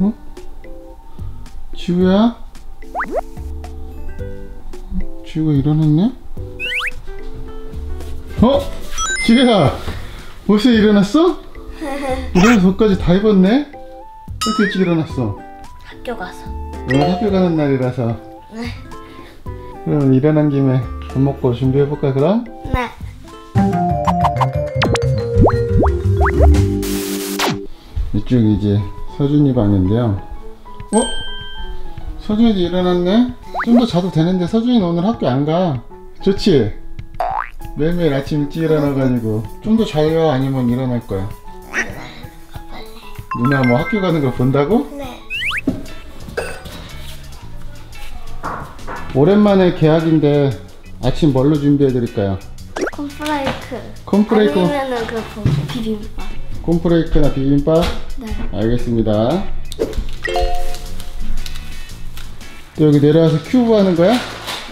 어? 지우야? 지우가 일어났네? 어? 지우야! 벌써 일어났어? 일어나서 옷까지 다 입었네? 왜 이렇게 일찍 일어났어? 학교 가서. 오늘 학교 가는 날이라서 그럼 일어난 김에 밥 먹고 준비해볼까 그럼? 네. 이쪽이 이제 서준이 방인데요 어? 서준이도 일어났네? 좀 더 자도 되는데 서준이는 오늘 학교 안 가. 좋지? 매일매일 아침 일찍 일어나가지고 좀 더 자요? 아니면 일어날 거야? 누나 뭐 학교 가는 걸 본다고? 네. 오랜만에 개학인데 아침 뭘로 준비해 드릴까요? 콘프라이크. 콘프레이크, 아니면은 그 뭐- 비빔밥. 콘플레이크나 비빔밥? 네. 알겠습니다. 또 여기 내려와서 큐브 하는 거야?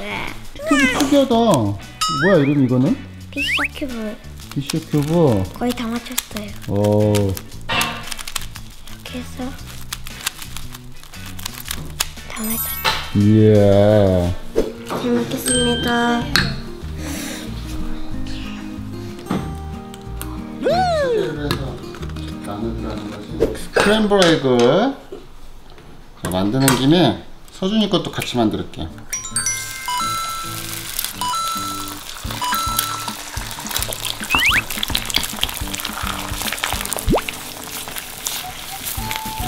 네. 큐브 특이하다. 뭐야 이름 이거는? 피셔 큐브 피셔 큐브. 거의 다 맞췄어요. 오. 이렇게 해서 다 맞췄어요. 이야. 잘 먹겠습니다. 스크램블 에그. 자, 만드는 김에 서준이 것도 같이 만들게.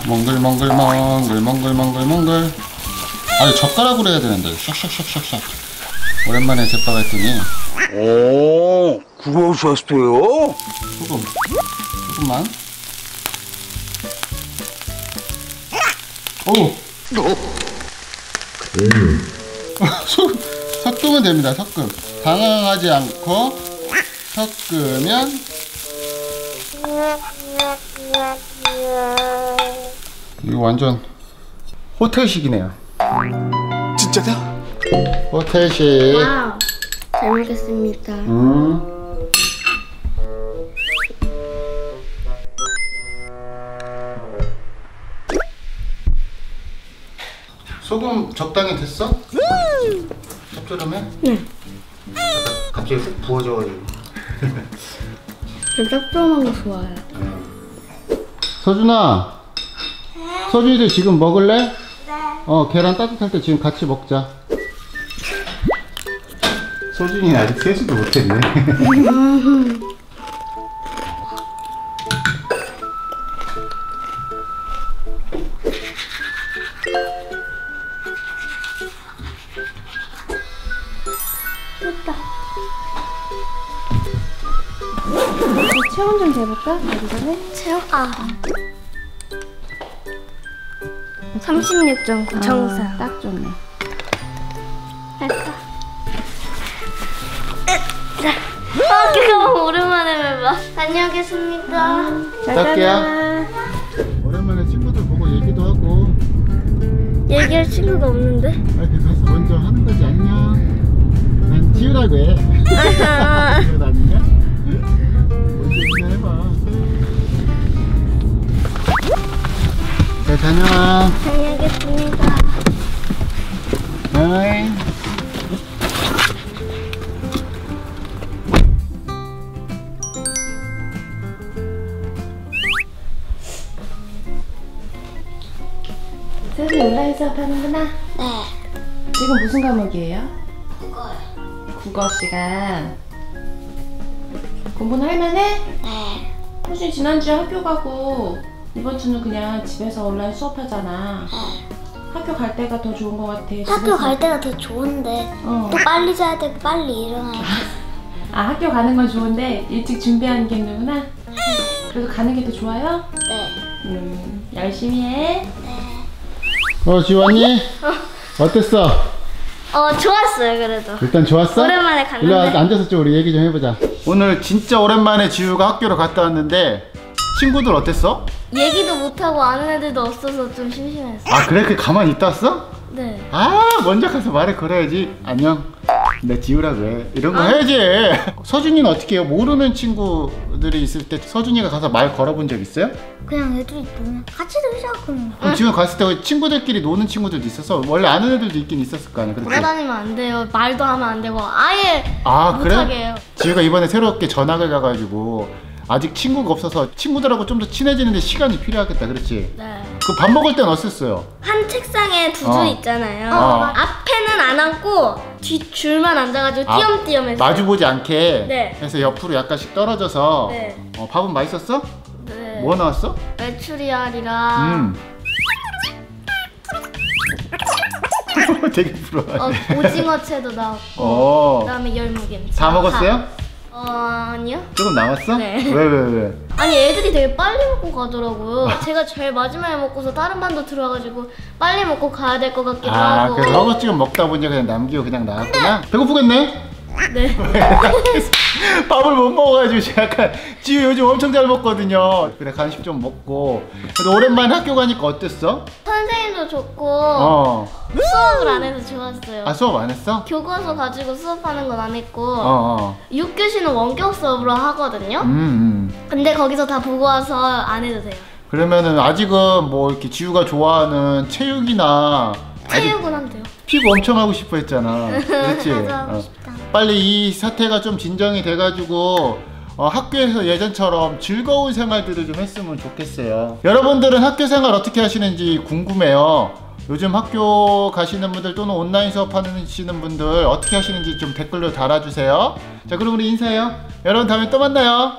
몽글몽글 몽글 몽글 몽글 몽글 아니 젓가락으로 해야 되는데 샥샥샥샥샥 오랜만에 제빵 했더니 오, 그러셨어요? 조금 조금만 오 소- 섞으면 됩니다 섞음 당황하지 않고 섞으면 이거 완전 호텔식이네요 진짜다? 호텔식 와우. 잘 먹겠습니다. 음. 소금 적당히 됐어? 짭조름해? 네. 갑자기 훅 부어져가지고 저 짭조름한 거 좋아요. 서준아 서준이도 지금 먹을래? 네 어 계란 따뜻할 때 지금 같이 먹자 서준이 아직 세수도 못했네 체온 좀 재볼까? 여기 전에? 체온? 아. 36.9 정상. 딱 좋네. 자. 아, 그거 오랜만에 뵈봐. 다녀오겠습니다. 딸게요 오랜만에 친구들 보고 얘기도 하고 얘기할 친구가 없는데? 이렇게 가서 먼저 하는 거지 안녕 난 지우라고 해 다녀와 다녀오겠습니다. 바이 선생님 온라인 수업 하는구나. 네. 지금 무슨 과목이에요? 그거요. 국어 시간. 공부는 할만해? 네. 혹시 지난주에 학교 가고 이번 주는 그냥 집에서 온라인 수업하잖아. 학교 갈 때가 더 좋은 것 같아. 집에서. 학교 갈 때가 더 좋은데 어. 또 빨리 자야 되고 빨리 일어나야 돼. 아 학교 가는 건 좋은데 일찍 준비하는 게 힘들구나. 그래도 가는 게 더 좋아요? 네. 음 열심히 해. 어 지우 왔니? 어땠어? 어 좋았어요 그래도. 일단 좋았어? 오랜만에 갔는데. 일로 와, 앉아서 좀 우리 얘기 좀 해보자 오늘 진짜 오랜만에 지우가 학교를 갔다 왔는데 친구들 어땠어? 얘기도 못하고 아는 애들도 없어서 좀 심심했어. 아 그래? 그 가만히 있다 왔어? 네. 아 먼저 가서 말을 걸어야지 안녕 내 지우라고 해 이런 거 해야지 서준이는 어떻게 해요? 모르는 친구 친구들이 있을 때 서준이가 가서 말 걸어본 적 있어요? 그냥 애들이 보면 같이 놀자 그러면 그럼 지금 갔을 때 친구들끼리 노는 친구들도 있었어? 원래 아는 애들도 있긴 있었을 거 아니야 그렇지? 돌아다니면 안 돼요 말도 하면 안 되고 아예 아 그래? 못하게 해요 지우가 이번에 새롭게 전학을 가가지고 아직 친구가 없어서 친구들하고 좀 더 친해지는데 시간이 필요하겠다 그렇지? 네. 그 밥 먹을 땐 어땠어요? 한 책상에 두 줄 어. 있잖아요 어. 앞에는 안 앉고 뒷줄만 앉아가지고 아, 띄엄띄엄 했어요 마주보지 않게 네. 해서 옆으로 약간씩 떨어져서 네. 어, 밥은 맛있었어? 네. 뭐 나왔어? 메추리알이랑 음. 되게 부러워. 어, 오징어채도 나왔고 어. 그다음에 열무김치 다 먹었어요? 어, 아니요 조금 남았어? 네. 왜, 왜, 왜? 아니 애들이 되게 빨리 먹고 가더라고요 제가 제일 마지막에 먹고서 다른 반도 들어와가지고 빨리 먹고 가야 될 것 같기도 아, 하고 그래서 허겁지겁 먹다 보니 그냥 남기고 그냥 나왔구나? 배고프겠네? 네 밥을 못 먹어가지고 제가 약간 지우 요즘 엄청 잘 먹거든요. 그래 간식 좀 먹고. 그래도 오랜만에 학교 가니까 어땠어? 선생님도 좋고 어. 수업을 안 해서 좋았어요 아 수업 안 했어? 교과서 가지고 수업하는 건 안 했고 어, 어. 6교시는 원격 수업으로 하거든요 음, 음. 근데 거기서 다 보고 와서 안 해도 돼요 그러면은 아직은 뭐 이렇게 지우가 좋아하는 체육이나 체육은 한대요 피구 엄청 하고 싶어 했잖아. 그렇지? 나도 하고 어. 싶다 빨리 이 사태가 좀 진정이 돼가지고 어, 학교에서 예전처럼 즐거운 생활들을 좀 했으면 좋겠어요. 여러분들은 학교 생활 어떻게 하시는지 궁금해요. 요즘 학교 가시는 분들 또는 온라인 수업 하시는 분들 어떻게 하시는지 좀 댓글로 달아주세요. 자, 그럼 우리 인사해요. 여러분 다음에 또 만나요.